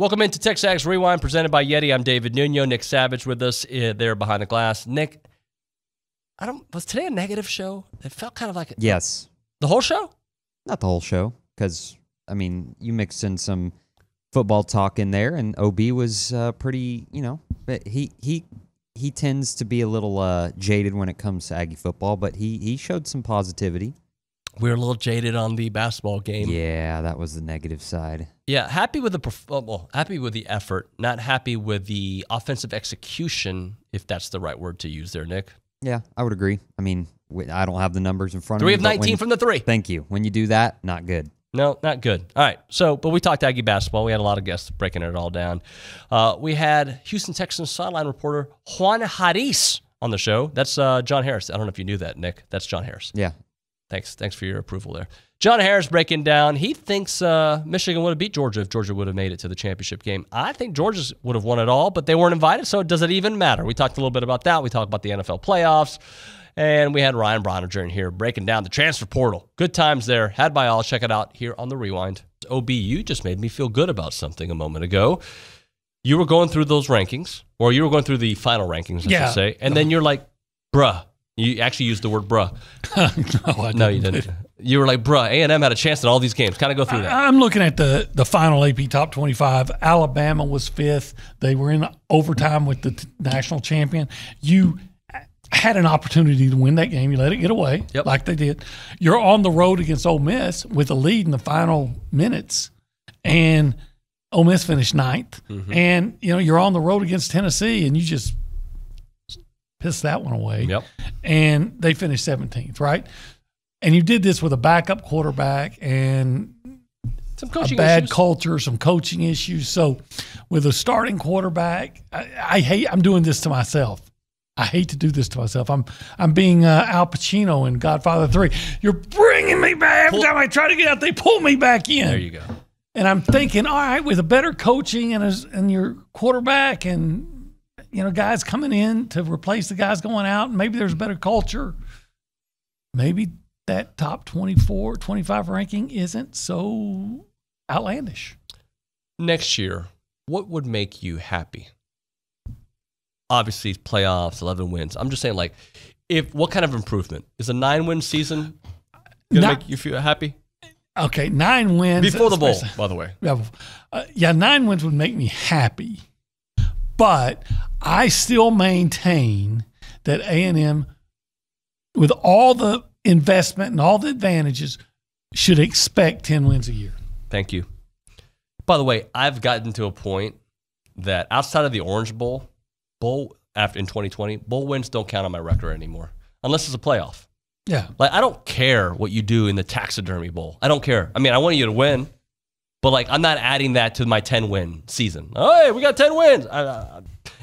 Welcome into Texags Rewind, presented by Yeti. I'm David Nuno. Nick Savage with us uh, there behind the glass. Nick, I don't. Was today a negative show? It felt kind of like a, Yes. the whole show. Not the whole show, because, I mean, you mixed in some football talk in there, and OB was uh, pretty, you know, but he, he, he tends to be a little uh, jaded when it comes to Aggie football, but he, he showed some positivity. We were a little jaded on the basketball game. Yeah, that was the negative side. Yeah, happy with the oh, well, happy with the effort, not happy with the offensive execution, if that's the right word to use there, Nick. Yeah, I would agree. I mean, I don't have the numbers in front Three of of me. but when- nineteen from the three. Thank you. When you do that, not good. No, not good. All right. So, but we talked Aggie basketball. We had a lot of guests breaking it all down. Uh, we had Houston Texans sideline reporter Juan Harris on the show. That's uh, John Harris. I don't know if you knew that, Nick. That's John Harris. Yeah. Thanks. Thanks for your approval there. John Harris breaking down. He thinks uh, Michigan would have beat Georgia if Georgia would have made it to the championship game. I think Georgia would have won it all, but they weren't invited, so does it even matter? We talked a little bit about that. We talked about the NFL playoffs, and we had Ryan Brauninger in here breaking down the transfer portal. Good times there. Had by all. Check it out here on the Rewind. OB, you just made me feel good about something a moment ago. You were going through those rankings, or you were going through the final rankings, I Yeah. should say, and then you're like, bruh. You actually used the word bruh. no, I No, you didn't. You were like, bruh, A&M had a chance in all these games. Kind of go through that. I'm looking at the the final AP top 25. Alabama was fifth. They were in overtime with the t- national champion. You had an opportunity to win that game. You let it get away, Yep. like they did. You're on the road against Ole Miss with a lead in the final minutes, and Ole Miss finished ninth. Mm-hmm. And you know you're on the road against Tennessee, and you just pissed that one away Yep. and they finished 17th, right? And you did this with a backup quarterback and Some a coaching bad issues. culture, some coaching issues. So, with a starting quarterback, I, I hate. I'm doing this to myself. I hate to do this to myself. I'm I'm being uh, Al Pacino in Godfather Three. You're bringing me back every Pull- time I try to get out. They pull me back in. There you go. And I'm thinking, all right, with a better coaching and as and your quarterback and you know guys coming in to replace the guys going out, maybe there's a better culture. Maybe that top 24, 25 ranking isn't so outlandish. Next year, what would make you happy? Obviously, playoffs, 11 wins. I'm just saying, like, if what kind of improvement? Is a nine win season going to Not- make you feel happy? Okay, nine wins Before the bowl, by the way. Yeah, uh, yeah, nine wins would make me happy, but I still maintain that A and M, with all the investment and all the advantages, should expect ten wins a year. Thank you. By the way, I've gotten to a point that outside of the Orange Bowl, bowl after in 2020, bowl wins don't count on my record anymore, unless it's a playoff. Yeah, Like I don't care what you do in the taxidermy bowl. I don't care. I mean, I want you to win, but like I'm not adding that to my 10 win season. Oh, hey, we got 10 wins.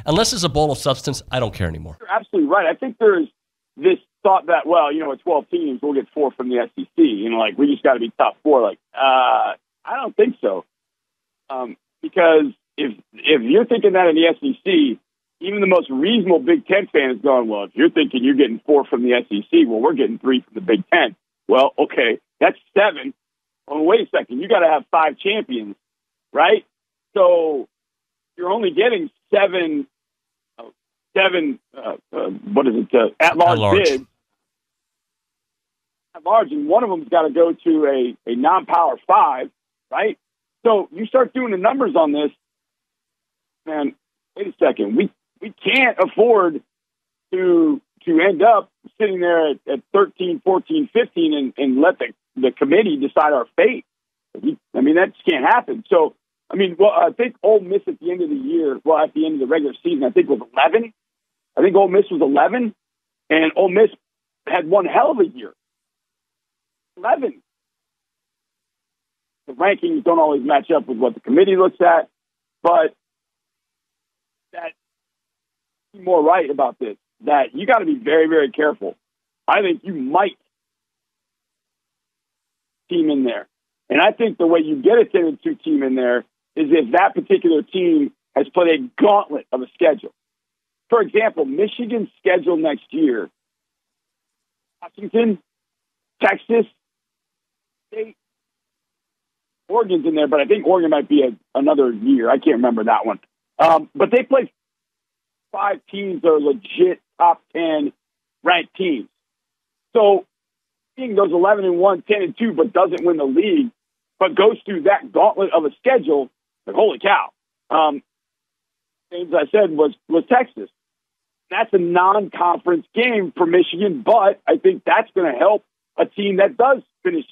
Unless it's a bowl of substance, I don't care anymore. You're absolutely right. I think there's this thought that, well, you know, at 12 teams, we'll get four from the SEC. You know, like, we just got to be top four. Like, uh, I don't think so. Um, because if if you're thinking that in the SEC, even the most reasonable Big Ten fan is going, well, if you're thinking you're getting four from the SEC, well, we're getting three from the Big Ten. Well, okay, that's seven. Well, wait a second. You got to have five champions, right? So you're only getting seven seven, uh, uh, what is it, uh, at large At-large. bids. At large, and one of them's got to go to a, a non power five, right? So you start doing the numbers on this, man, wait a second. We, we can't afford to, to end up sitting there at, at 13, 14, 15 and, and let the, the committee decide our fate. I mean, that just can't happen. So, I mean, well, I think Ole Miss at the end of the year, well, at the end of the regular season, I think was 11. I think Ole Miss was 11, and Ole Miss had one hell of a year. 11. The rankings don't always match up with what the committee looks at, but that more right about this. That you got to be very, very careful. I think you might team in there. And I think the way you get a 10 and 2 team in there is if that particular team has played a gauntlet of a schedule. For example, Michigan's schedule next year Washington, Texas, State, Oregon's in there, but I think Oregon might be a, another year. I can't remember that one. Um, but they play five teams that are legit top 10 ranked teams. So being goes 11 and 1, 10 and 2, but doesn't win the league, but goes through that gauntlet of a schedule, like, holy cow. Um, as I said, was, was Texas. That's a non conference game for Michigan, but I think that's going to help a team that does finish.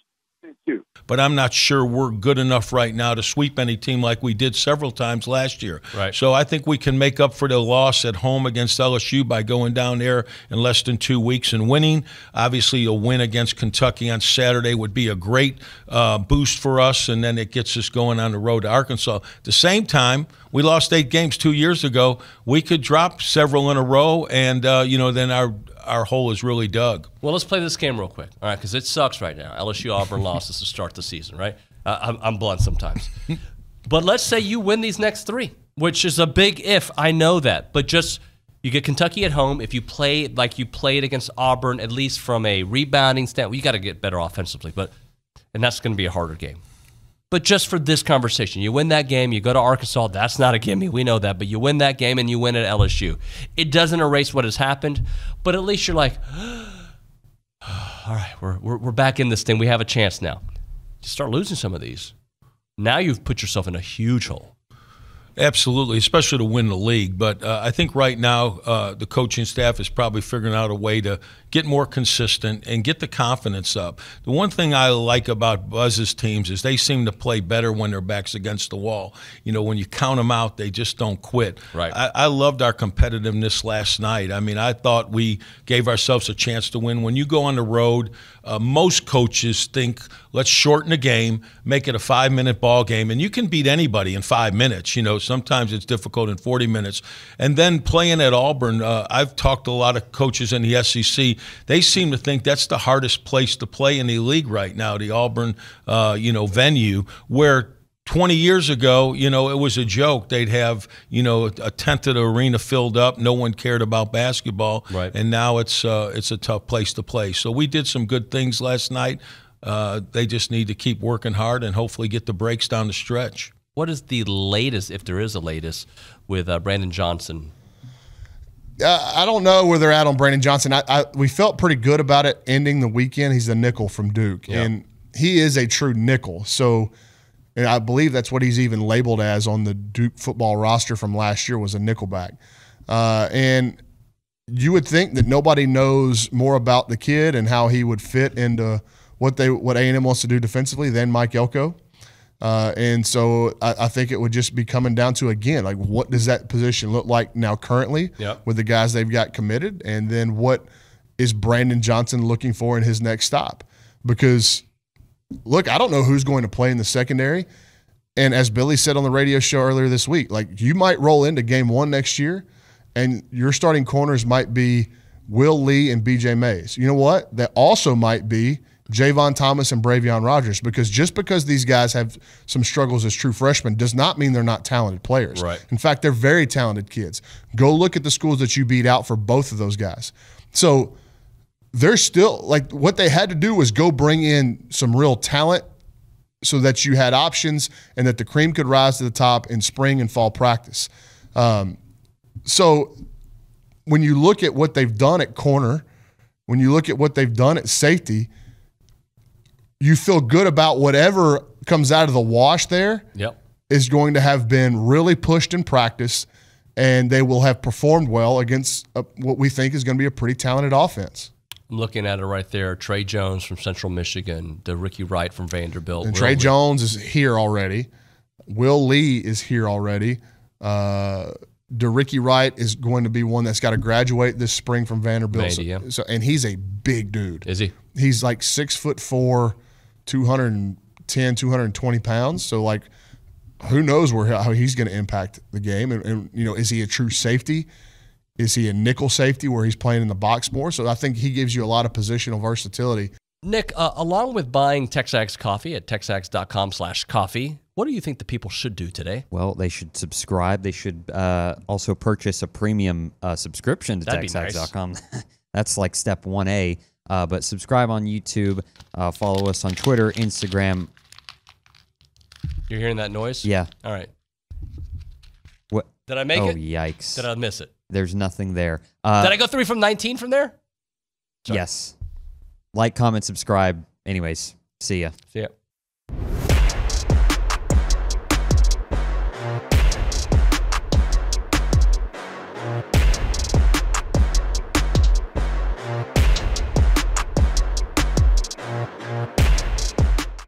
But I'm not sure we're good enough right now to sweep any team like we did several times last year. Right. So I think we can make up for the loss at home against LSU by going down there in less than two weeks and winning. Obviously, a win against Kentucky on Saturday would be a great uh, boost for us, and then it gets us going on the road to Arkansas. At the same time, we lost eight games two years ago. We could drop several in a row, and uh, you know then our our hole is really dug. Well, let's play this game real quick, all right? Because it sucks right now. LSU Auburn losses to start the season, right? Uh, I'm, I'm blunt sometimes, but let's say you win these next three, which is a big if. I know that, but just you get Kentucky at home. If you play like you played against Auburn, at least from a rebounding standpoint, you got to get better offensively, but and that's going to be a harder game. But just for this conversation, you win that game, you go to Arkansas. That's not a gimme. We know that. But you win that game and you win at LSU. It doesn't erase what has happened, but at least you're like, all right, we're, we're, we're back in this thing. We have a chance now. You start losing some of these. Now you've put yourself in a huge hole. Absolutely, especially to win the league. But uh, I think right now uh, the coaching staff is probably figuring out a way to get more consistent and get the confidence up. The one thing I like about Buzz's teams is they seem to play better when their backs against the wall. You know, when you count them out, they just don't quit. Right. I, I loved our competitiveness last night. I mean, I thought we gave ourselves a chance to win. When you go on the road, uh, most coaches think let's shorten the game, make it a five-minute ball game, and you can beat anybody in five minutes. You know, sometimes it's difficult in 40 minutes. And then playing at Auburn, uh, I've talked to a lot of coaches in the SEC. They seem to think that's the hardest place to play in the league right now, the Auburn, uh, you know, venue where 20 years ago, you know, it was a joke. They'd have, you know, a tenth of the arena filled up. No one cared about basketball. Right. And now it's uh, it's a tough place to play. So we did some good things last night. Uh, they just need to keep working hard and hopefully get the breaks down the stretch. What is the latest, if there is a latest, with uh, Brandon Johnson? Uh, I don't know where they're at on Brandon Johnson. I, I, we felt pretty good about it ending the weekend. He's a nickel from Duke, Yeah. and he is a true nickel. So, and I believe that's what he's even labeled as on the Duke football roster from last year was a nickelback. Uh, and you would think that nobody knows more about the kid and how he would fit into what they what A and M wants to do defensively than Mike Elko. Uh, and so I, I think it would just be coming down to again, like what does that position look like now currently Yep. with the guys they've got committed, and then what is Brandon Johnson looking for in his next stop? Because look, I don't know who's going to play in the secondary. And as Billy said on the radio show earlier this week, like you might roll into game one next year and your starting corners might be Will Lee and BJ Mays. You know what? That also might be Javon Thomas and Bravion Rogers because just because these guys have some struggles as true freshmen does not mean they're not talented players. Right. In fact, they're very talented kids. Go look at the schools that you beat out for both of those guys. So they're still like what they had to do was go bring in some real talent so that you had options and that the cream could rise to the top in spring and fall practice. Um, so when you look at what they've done at corner, when you look at what they've done at safety, you feel good about whatever comes out of the wash there Yep. is going to have been really pushed in practice and they will have performed well against a, what we think is going to be a pretty talented offense. I'm looking at it right there. Trey Jones from Central Michigan, DeRicky Wright from Vanderbilt. And Will Trey Lee- Jones is here already. Will Lee is here already. Uh, DeRicky Wright is going to be one that's got to graduate this spring from Vanderbilt. Maybe, so, yeah. so- and he's a big dude. Is he? He's like six foot four, 210, 220 pounds. So like, who knows where how he's going to impact the game? And, and you know, is he a true safety? Is he a nickel safety where he's playing in the box more? So I think he gives you a lot of positional versatility. Nick, uh, along with buying Texags coffee at texags.com slash coffee, what do you think the people should do today? Well, they should subscribe. They should uh, also purchase a premium uh, subscription to That'd be nice. That's like step 1A. Uh, but subscribe on YouTube. Uh, follow us on Twitter, Instagram, You're hearing that noise? Yeah. All right. What? Did I make oh, it? yikes. Did I miss it? There's nothing there. Uh, Did I go three from 19 from there? Sorry. yes. Like, comment, subscribe. Anyways, see ya. See ya.